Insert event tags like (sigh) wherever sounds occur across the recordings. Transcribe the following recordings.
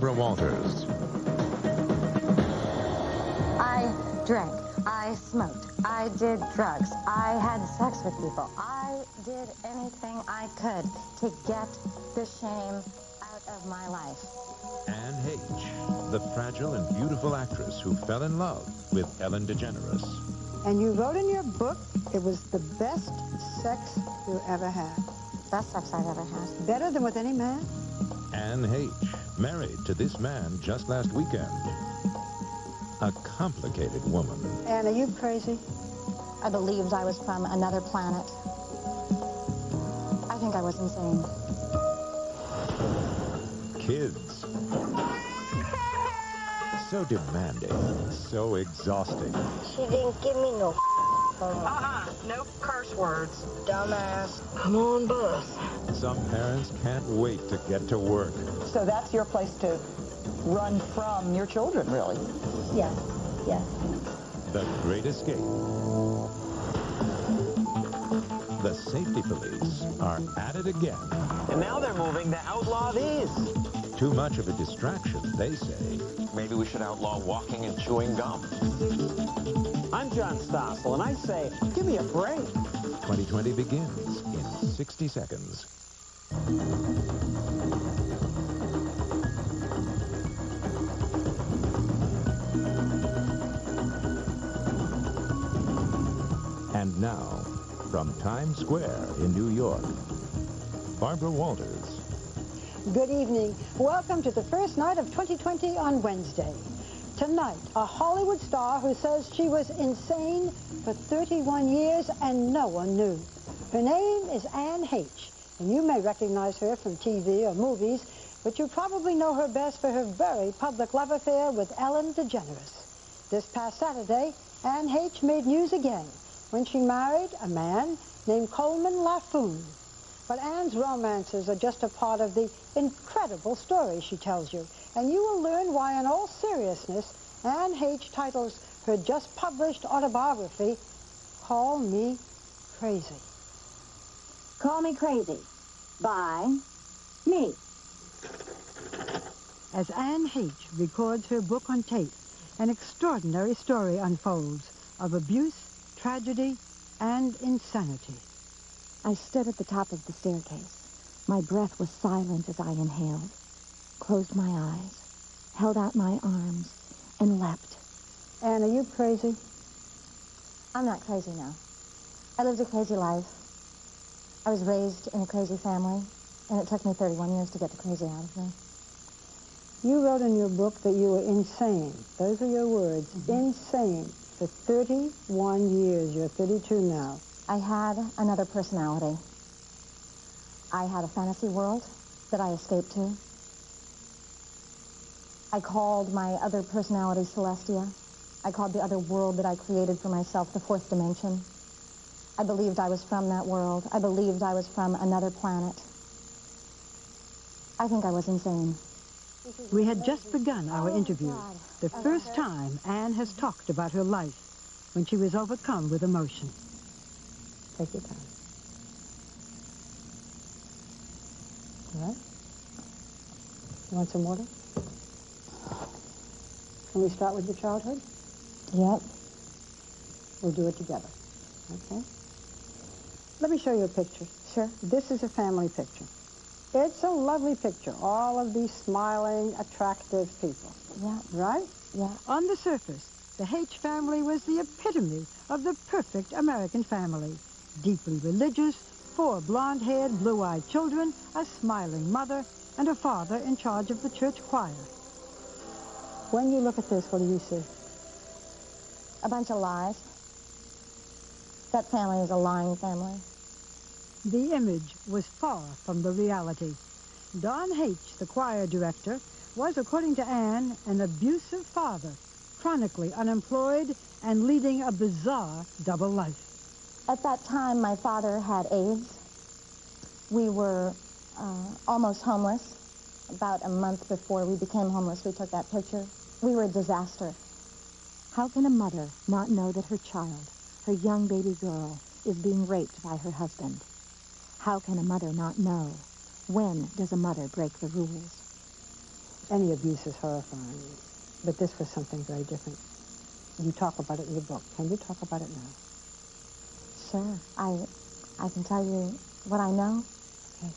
with Barbara Walters. I drank. I smoked. I did drugs. I had sex with people. I did anything I could to get the shame out of my life. Anne Heche, the fragile and beautiful actress who fell in love with Ellen DeGeneres. And you wrote in your book it was the best sex you ever had. Best sex I've ever had. Better than with any man? Anne Heche, married to this man just last weekend. A complicated woman. Anne, are you crazy? I believed I was from another planet. I think I was insane. Kids. So demanding, so exhausting. She didn't give me no Uh-uh, no curse words. dumbass. Come on, bus. Some parents can't wait to get to work. So that's your place to run from your children, really. Yes, yes. The Great Escape. The safety police are at it again. And now they're moving to outlaw these. Too much of a distraction, they say. Maybe we should outlaw walking and chewing gum. I'm John Stossel, and I say, give me a break. 2020 begins in 60 seconds. And now, from Times Square in New York, Barbara Walters. Good evening. Welcome to the first night of 2020 on Wednesday. Tonight, a Hollywood star who says she was insane for 31 years and no one knew. Her name is Anne Heche, and you may recognize her from TV or movies, but you probably know her best for her very public love affair with Ellen DeGeneres. This past Saturday, Anne Heche made news again when she married a man named Coleman Laffoon. But Anne's romances are just a part of the incredible story she tells you. And you will learn why, in all seriousness, Anne Heche titles her just published autobiography, Call Me Crazy. Call Me Crazy by me. As Anne Heche records her book on tape, an extraordinary story unfolds of abuse, tragedy, and insanity. I stood at the top of the staircase. My breath was silent as I inhaled, closed my eyes, held out my arms, and leapt. Anne, are you crazy? I'm not crazy now. I lived a crazy life. I was raised in a crazy family, and it took me 31 years to get the crazy out of me. You wrote in your book that you were insane. Those are your words. Mm-hmm. Insane for 31 years. You're 32 now. I had another personality. I had a fantasy world that I escaped to. I called my other personality Celestia. I called the other world that I created for myself the fourth dimension. I believed I was from that world. I believed I was from another planet. I think I was insane. We had just begun our interview. The first time Anne has talked about her life when she was overcome with emotion. Take your time. All right? You want some water? Can we start with your childhood? Yep. We'll do it together. Okay? Let me show you a picture. Sure. This is a family picture. It's a lovely picture. All of these smiling, attractive people. Yeah. Right? Yeah. On the surface, the Heche family was the epitome of the perfect American family. Deeply religious, four blonde-haired, blue-eyed children, a smiling mother, and a father in charge of the church choir. When you look at this, what do you see? A bunch of lies. That family is a lying family. The image was far from the reality. Don Heche, the choir director, was, according to Anne, an abusive father, chronically unemployed and leading a bizarre double life. At that time, my father had AIDS. We were uh, almost homeless. About a month before we became homeless, we took that picture. We were a disaster. How can a mother not know that her child, her young baby girl, is being raped by her husband? How can a mother not know? When does a mother break the rules? Any abuse is horrifying, but this was something very different. You talk about it in your book. Can you talk about it now? Sure. I, I can tell you what I know. Okay.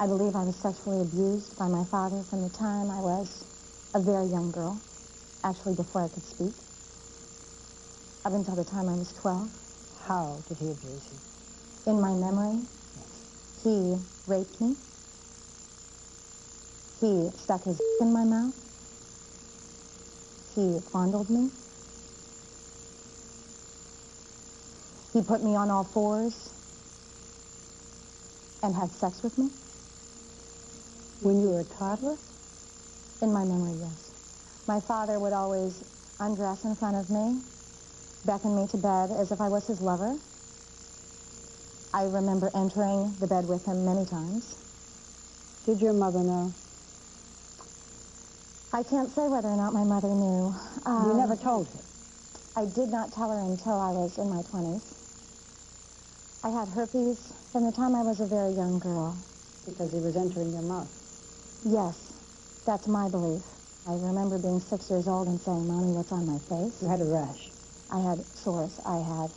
I believe I was sexually abused by my father from the time I was a very young girl, actually before I could speak, up until the time I was 12. How did he abuse you? In my memory, he raped me. He stuck his (laughs) in my mouth. He fondled me. He put me on all fours and had sex with me. When you were a toddler? In my memory, yes. My father would always undress in front of me, beckon me to bed as if I was his lover. I remember entering the bed with him many times. Did your mother know? I can't say whether or not my mother knew. you Um, never told her. I did not tell her until I was in my 20s. I had herpes from the time I was a very young girl. Because he was entering your mouth. Yes, that's my belief. I remember being six years old and saying, Mommy, what's on my face? You had a rash. I had sores. I had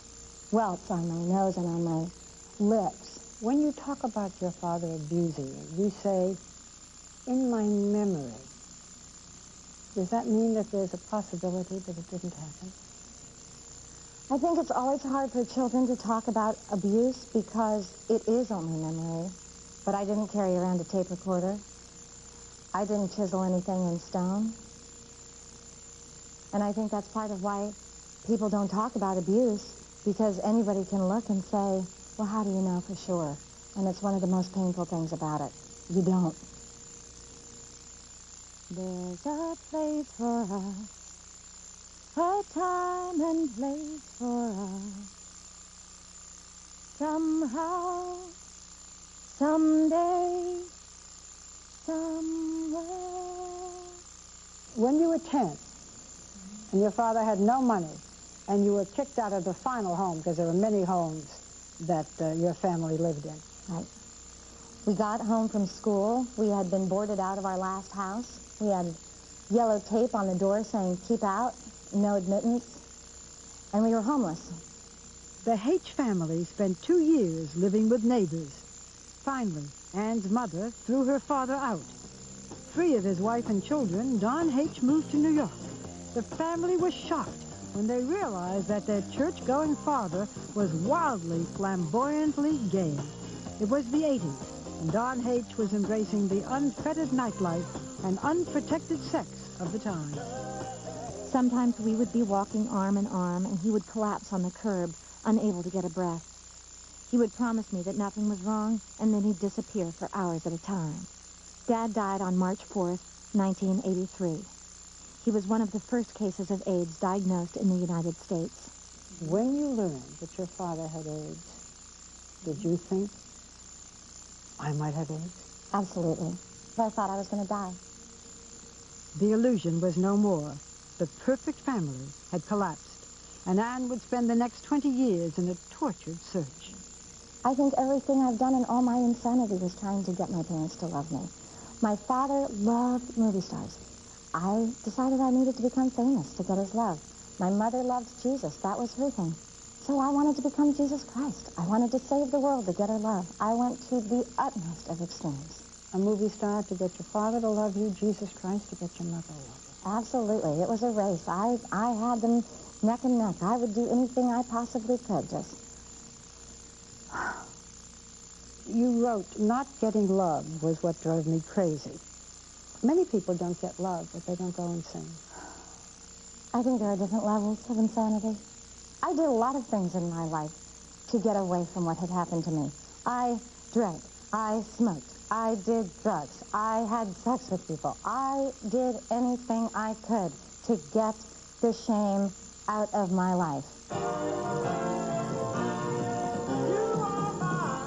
welts on my nose and on my lips. When you talk about your father abusing you, you say, in my memory. Does that mean that there's a possibility that it didn't happen? I think it's always hard for children to talk about abuse because it is only memory. But I didn't carry around a tape recorder. I didn't chisel anything in stone. And I think that's part of why people don't talk about abuse because anybody can look and say, well, how do you know for sure? And it's one of the most painful things about it. You don't. There's a place for us, a time and place for us. Somehow, someday, somewhere. When you were 10 and your father had no money and you were kicked out of the final home because there were many homes that uh, your family lived in. Right. We got home from school. We had been boarded out of our last house. We had yellow tape on the door saying, keep out, no admittance. And we were homeless. The Heche family spent two years living with neighbors. Finally, Anne's mother threw her father out. Free of his wife and children, Don Heche moved to New York. The family was shocked when they realized that their church-going father was wildly, flamboyantly gay. It was the 80s, and Don Heche was embracing the unfettered nightlife and unprotected sex of the time. Sometimes we would be walking arm in arm, and he would collapse on the curb, unable to get a breath. He would promise me that nothing was wrong, and then he'd disappear for hours at a time. Dad died on March 4th, 1983. He was one of the first cases of AIDS diagnosed in the United States. When you learned that your father had AIDS, did you think, I might have AIDS? Absolutely. But I thought I was going to die. The illusion was no more. The perfect family had collapsed, and Anne would spend the next 20 years in a tortured search. I think everything I've done in all my insanity was trying to get my parents to love me. My father loved movie stars. I decided I needed to become famous to get his love. My mother loved Jesus. That was her thing. So I wanted to become Jesus Christ. I wanted to save the world to get her love. I went to the utmost of extremes. A movie star to get your father to love you, Jesus Christ to get your mother to love you. Absolutely. It was a race. I, I had them neck and neck. I would do anything I possibly could. Just You wrote, not getting love was what drove me crazy. Many people don't get love, but they don't go insane. I think there are different levels of insanity. I did a lot of things in my life to get away from what had happened to me. I drank. I smoked. I did drugs. I had sex with people. I did anything I could to get the shame out of my life.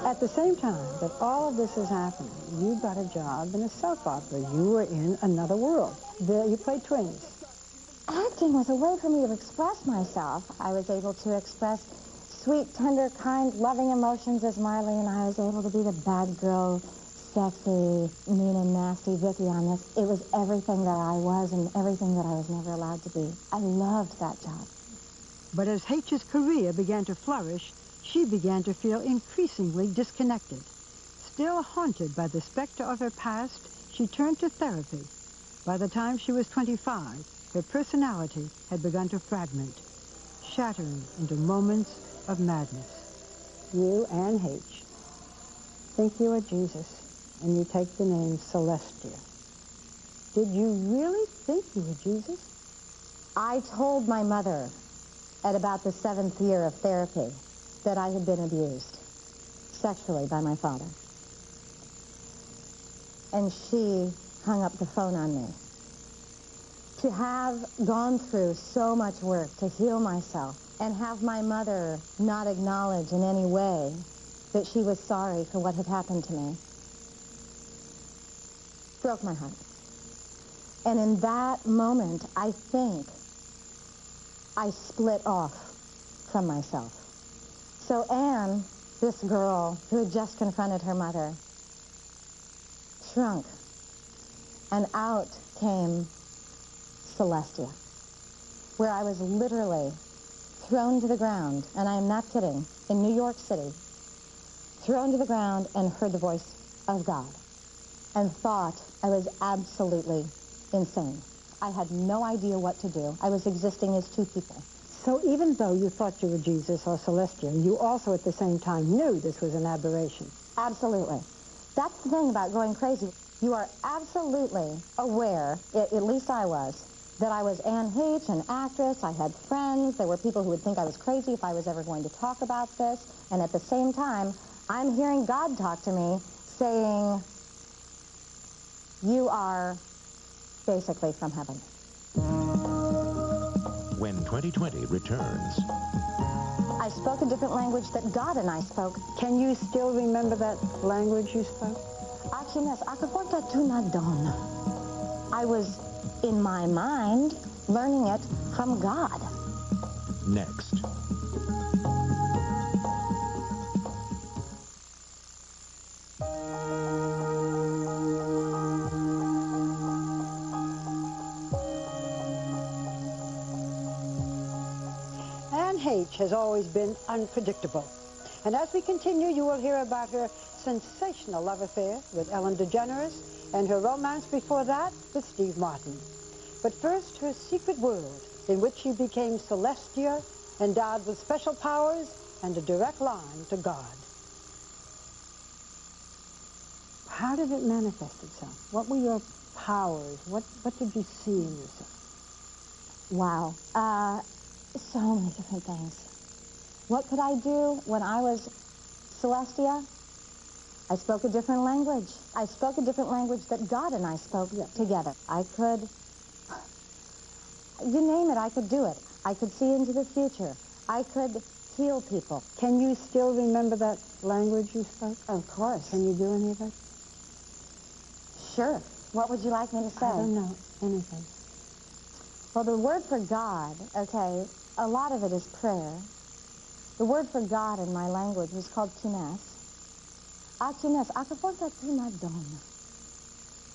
At the same time that all of this is happening, you got a job in a soap opera. You were in another world. There, you played twins. Acting was a way for me to express myself. I was able to express sweet, tender, kind, loving emotions as Marley, and I was able to be the bad girl, sexy, mean and nasty Vicky on this. It was everything that I was and everything that I was never allowed to be. I loved that job. But as Heche's career began to flourish, she began to feel increasingly disconnected. Still haunted by the specter of her past, she turned to therapy. By the time she was 25, her personality had begun to fragment, shattering into moments of madness. You, Anne Heche, think you are Jesus, and you take the name Celestia. Did you really think you were Jesus? I told my mother at about the seventh year of therapy that I had been abused sexually by my father. And she hung up the phone on me. To have gone through so much work to heal myself and have my mother not acknowledge in any way that she was sorry for what had happened to me broke my heart. And in that moment, I think I split off from myself. So Anne, this girl who had just confronted her mother, shrunk, and out came Celestia, where I was literally thrown to the ground, and I am not kidding, in New York City, thrown to the ground and heard the voice of God, and thought I was absolutely insane. I had no idea what to do. I was existing as two people. So even though you thought you were Jesus or Celestia, you also at the same time knew this was an aberration. Absolutely. That's the thing about going crazy. You are absolutely aware, at, at least I was, that I was Anne Heche, an actress. I had friends. There were people who would think I was crazy if I was ever going to talk about this. And at the same time, I'm hearing God talk to me saying, you are basically from heaven. When 2020 returns. I spoke a different language that God and I spoke. Can you still remember that language you spoke? Achines, akaporta tunadon. I was, in my mind, learning it from God. Next. Anne Heche has always been unpredictable. And as we continue, you will hear about her sensational love affair with Ellen DeGeneres and her romance before that with Steve Martin. But first, her secret world in which she became Celestia, endowed with special powers and a direct line to God. How did it manifest itself? What were your powers? What, what did you see in yourself? Wow. Uh, so many different things. What could I do when I was Celestia? I spoke a different language. I spoke a different language that God and I spoke together. I could, you name it, I could do it. I could see into the future. I could heal people. Can you still remember that language you spoke? Of course. Can you do any of it? Sure. What would you like me to say? I don't know. Anything. Well, the word for God, okay, a lot of it is prayer. The word for God in my language was called Tunes. Atunes, ah, akaporta ah, tunadon.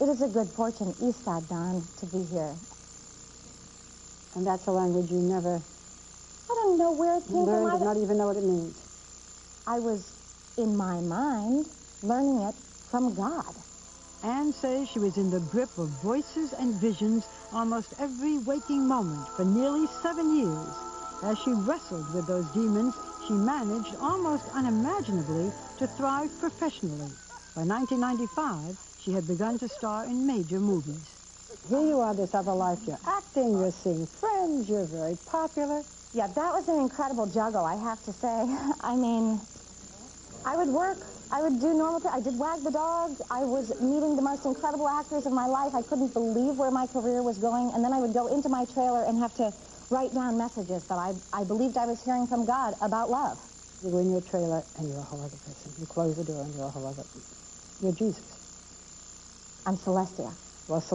It is a good fortune, Isadan, to be here. And that's a language you never I don't know where it came learned from. and I, not even know what it means. I was, in my mind, learning it from God. Anne says she was in the grip of voices and visions almost every waking moment for nearly seven years. As she wrestled with those demons, she managed almost unimaginably to thrive professionally. By 1995, she had begun to star in major movies. Here you are, this other life. You're acting, you're seeing friends, you're very popular. Yeah, that was an incredible juggle, I have to say. (laughs) I mean, I would work. I would do normal things. I did Wag the Dog. I was meeting the most incredible actors of my life. I couldn't believe where my career was going. And then I would go into my trailer and have to write down messages that I, I believed I was hearing from God about love. You go in your trailer and you're a whole other person. You close the door and you're a whole other person. You're Jesus. I'm Celestia. Well, Celeste